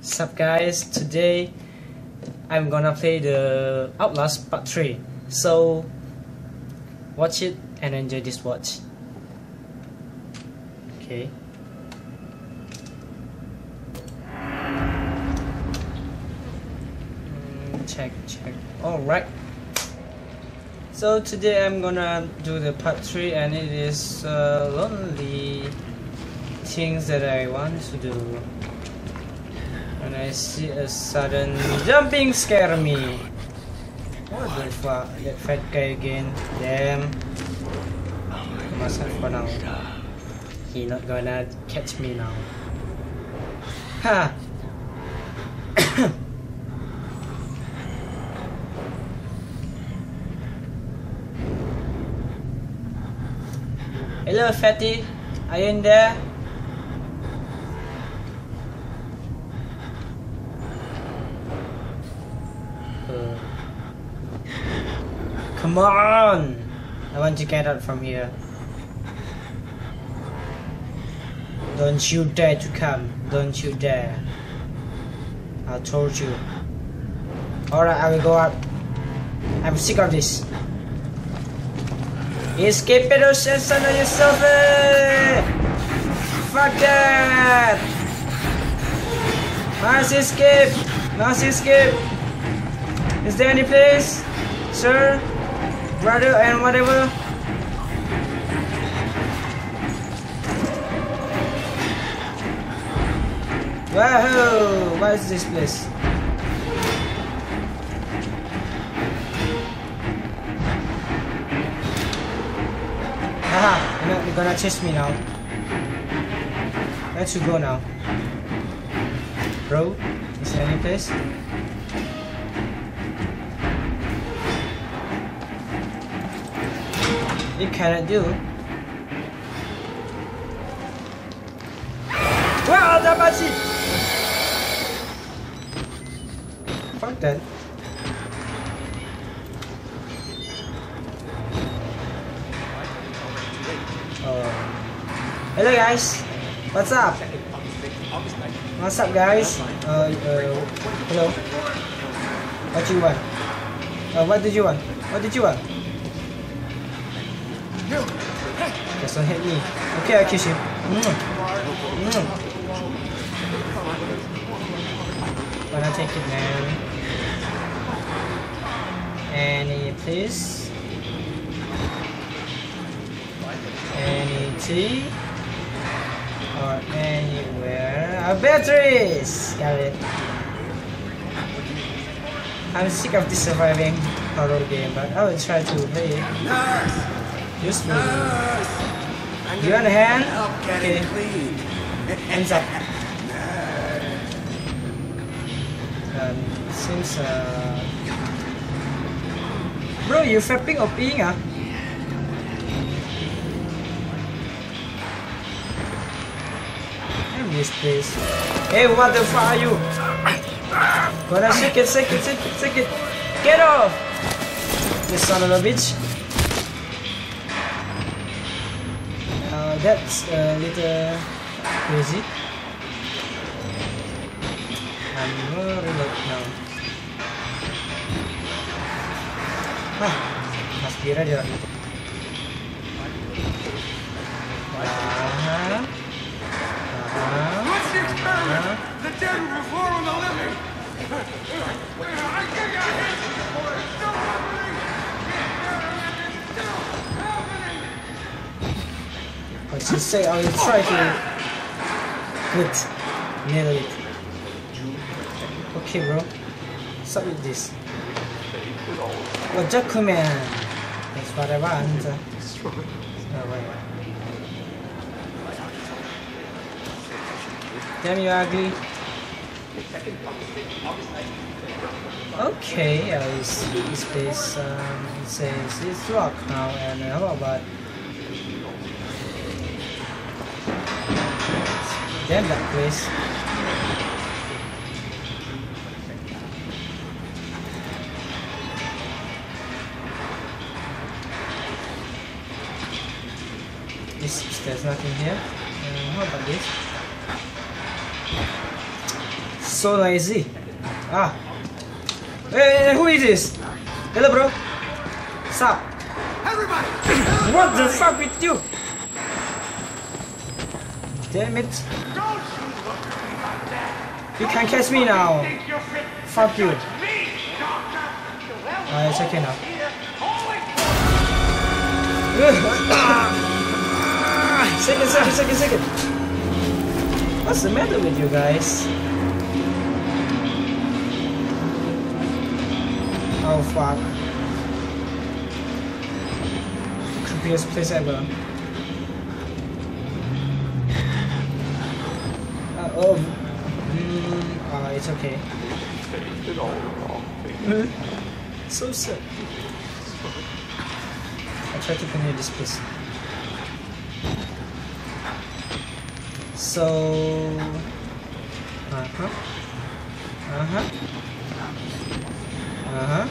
Sup guys, today I'm gonna play the Outlast Part 3. So watch it and enjoy this watch. Okay. Mm, check, check. Alright. So today I'm gonna do the part 3 and it is uh, lonely things that I want to do. And I see a sudden jumping scare me. What the fuck? That fat guy again. Damn. I must have for now. He not gonna catch me now. Ha! Hello, Fatty. Are you in there? Come on! I want to get out from here. Don't you dare to come. Don't you dare. I told you. Alright, I will go up. I'm sick of this. Escape it, ocean, son of yourself! Fuck that! Mass escape! Mass escape! Is there any place? Sir? Brother and whatever? Wahoo! What is this place? Haha, you're, you're gonna chase me now. Let's go now. Bro, is there any place? You cannot do. Wow, that much it! Fuck that. Oh. Hello guys, what's up? What's up guys? Uh, uh, hello. What do you want? Uh, what did you want? What did you want? Just don't hit me. Okay, I'll kiss you. Mm. Mm. Gonna take it, man. Any, please? Any tea? Or anywhere? Uh, batteries! Got it. I'm sick of this surviving horror game, but I will try to play it. Use me. You want a hand? Okay. Hands up. Um, since uh... Bro, you fapping or peeing ah? This place. Hey, what the fuck are you? Gonna shake it, shake it, shake it, shake it. Get off! You son of a bitch. That's a little crazy. I'm gonna reload now. Ah, right? Uh-huh. Uh-huh. What's the? Uh-huh. The dead on the living. I think I hit for you say? I will try to. Good. Nailed it. Okay, bro. Up with this? Wajakuman. That's what I want. Damn you ugly. Okay, I see this place. Um, it says it's rock now, and how about That place. This, there's nothing here. Uh, how about this? so lazy. Ah. Hey, who is this? Hello, bro. Stop. Everybody! What the fuck with you? Damn it. You can't catch me now. Fuck you. Ah, it's okay now. Second, second, second, second. What's the matter with you guys? Oh fuck. Creepiest place ever. Oh. Mm, uh, it's okay. did all the wrong things. So sad. I try to continue this place. So, uh huh, uh huh, uh huh,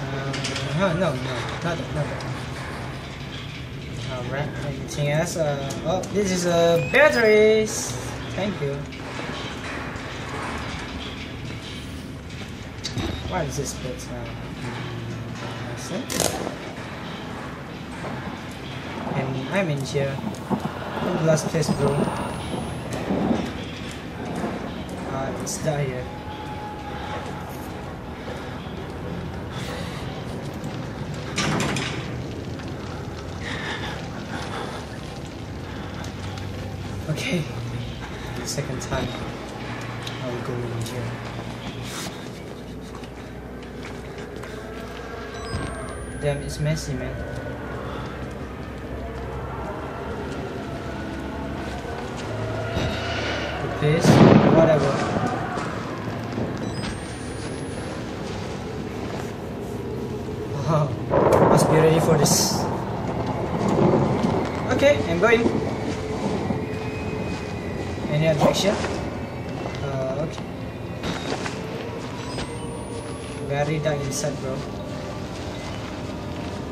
uh huh. No, no, not that, not that. Anything else? Uh, oh, this is uh, batteries. Thank you. What is this bit? Uh, and I'm in here. Last place, bro. Uh, it's down here. Time I will go in here. Damn, it's messy, man. Place, whatever. Wow, must be ready for this. Okay, I'm going. Inside, bro.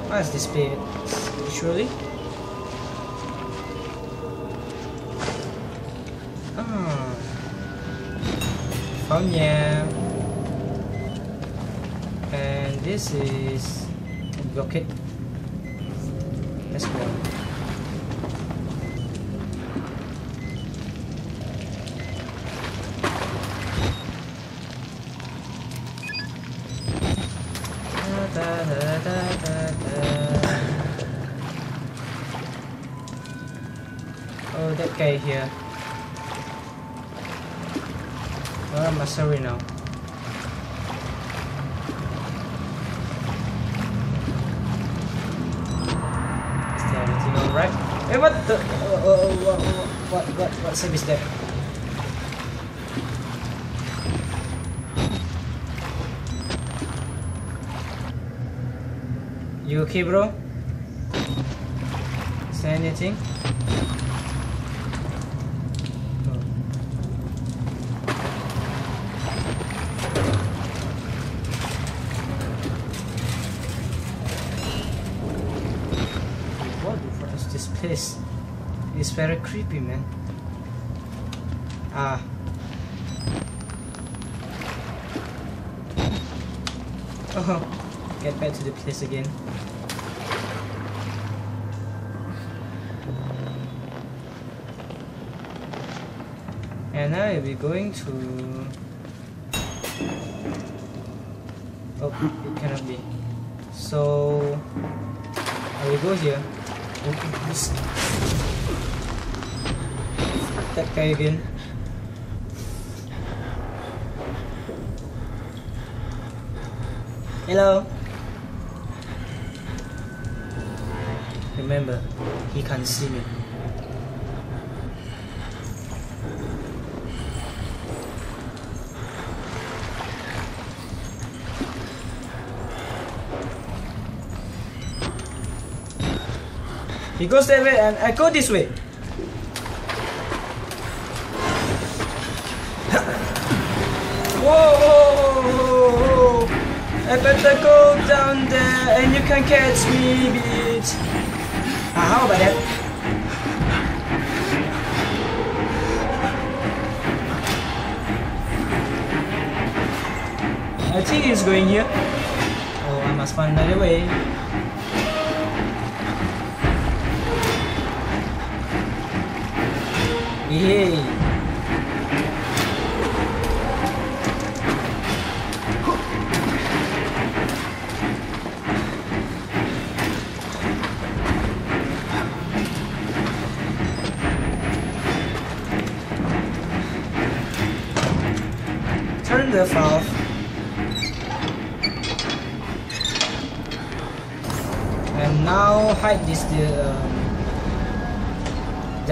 What is this bit? Surely? Ah. Found yeah. And this is bucket. Let's Oh, that guy here. Where am sorry now? Is there everything alright? Hey, what the? Uh, uh, what, what, what, what save is that? You okay, bro? Is there anything? It's very creepy, man. Ah. Oh, get back to the place again. And now we're going to. Oh, it cannot be. So I will go here. That guy again. Hello. Remember, he can't see me. He goes that way and I go this way. whoa, I better go down there and you can catch me, bitch. Ah, how about that? I think he's going here. Oh, I must find another way. Yay!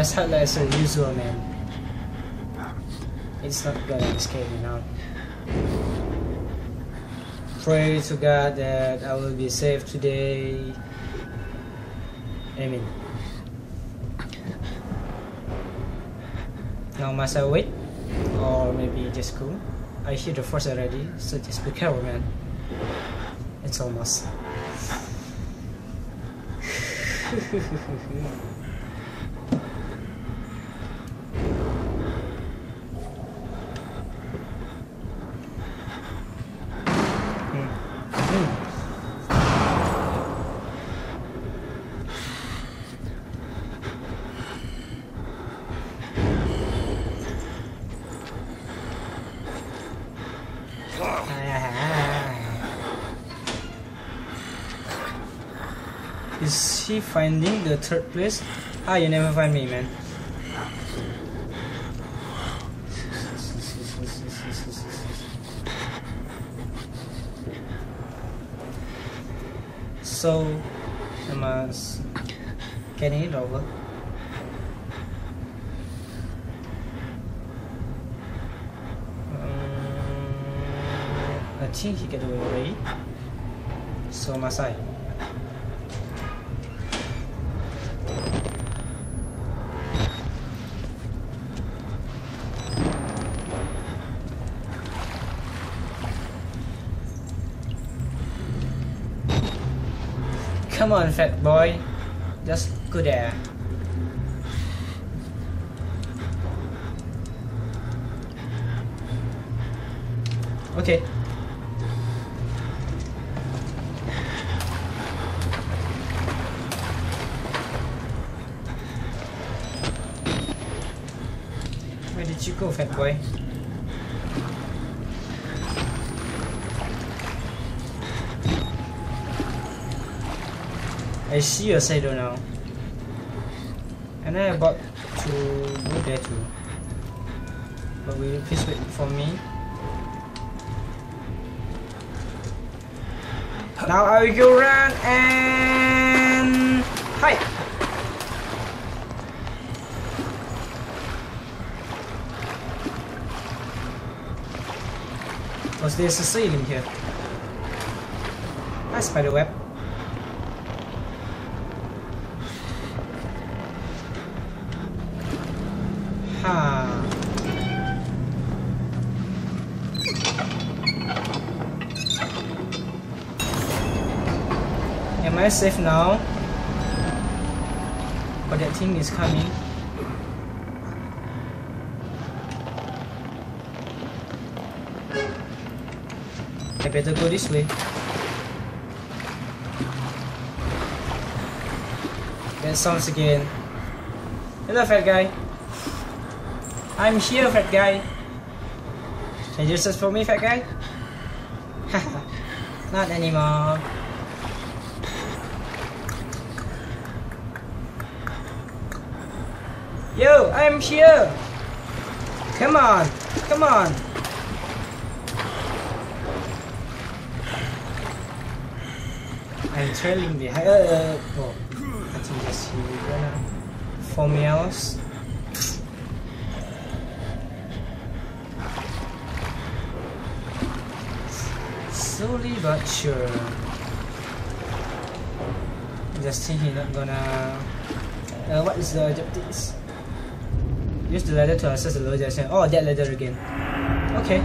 Just hide as a usual man. It's not gonna escape me now. Pray to God that I will be safe today. Amen. Now must I wait? Or maybe just go? I hear the force already, so just be careful man. It's almost. Is finding the third place? Ah, you never find me, man. So, I must get it over. Um, I think he get away. Already. So must I. Come on, fat boy. Just go there. Okay. Where did you go, fat boy? I see your shadow now. And I'm about to go there too. But will you please wait for me? Now I will go run and hide. Was there's a ceiling here? Hi spider web. I safe now? But that thing is coming. I better go this way. That sounds again. Hello, fat guy. I'm here, fat guy. Can you search for me, fat guy? Not anymore. Yo, I'm here. Come on, come on. I'm trailing behind. Uh, uh, oh, I think that's here. Gonna four meals. Slowly but sure. Just think he's not gonna. Uh, what is the objectives? Use the ladder to access the lower direction. Oh, that ladder again. Okay.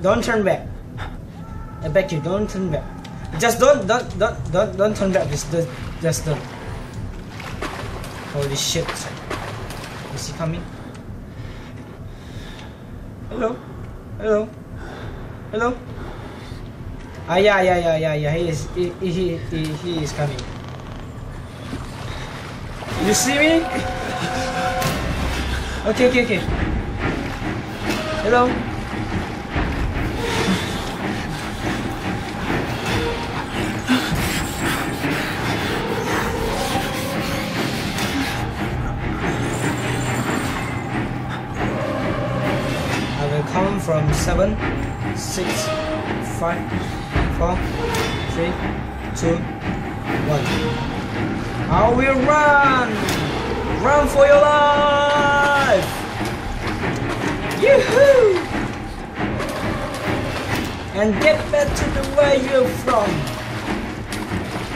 Don't turn back. I beg you, don't turn back. Just don't, don't, don't, don't, don't turn back. Just, just, just don't. Holy shit! Is he coming? Hello, hello. Hello? Ah, yeah, yeah, yeah, yeah, yeah. He is, he, he, he, he is coming. You see me? Okay, okay, okay. Hello? I will count from seven, six, five, four, three, two, one. I will run! Run for your life! Yoo-hoo! And get back to the where you're from.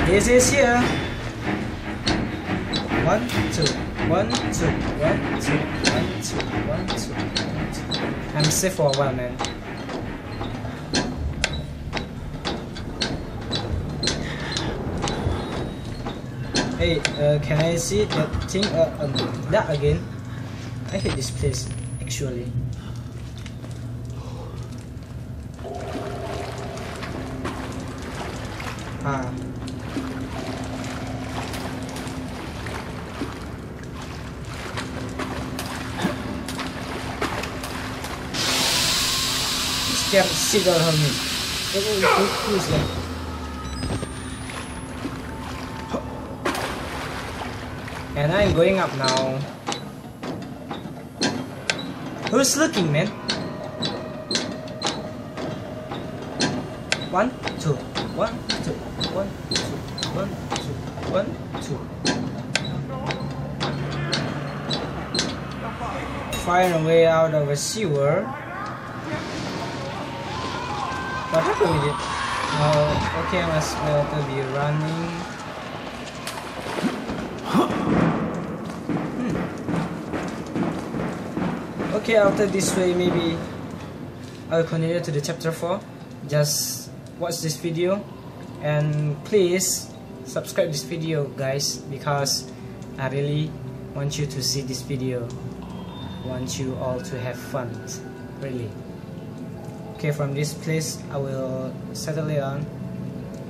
This is here. One, two, one, two, one, two, one, two, one, two, one, two. I'm safe for a while, man. Hey, uh, can I see that thing? Uh, um, that again? I hate this place, actually. Scared seagull on me. Oh, who's that? And I'm going up now. Who's looking, man? One, two, one, two, one, two, one, two, one, two. Find a way out of a sewer. With it? Oh, okay, I must better be running. Hmm. okay after this way maybe I'll continue to the chapter 4 just watch this video and please subscribe this video guys because I really want you to see this video want you all to have fun really okay from this place I will settle it on.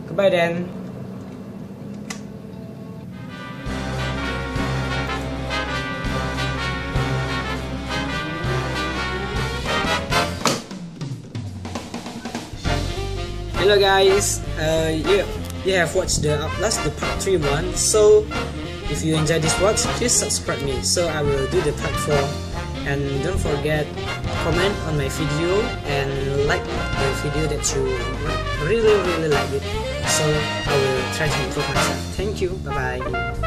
Goodbye then. Hello guys, uh, you, you have watched the Outlast, the part 3 one, so if you enjoy this watch, please subscribe me, so I will do the part 4, and don't forget, comment on my video, and like the video that you really really like it, so I will try to improve myself. Thank you, bye bye.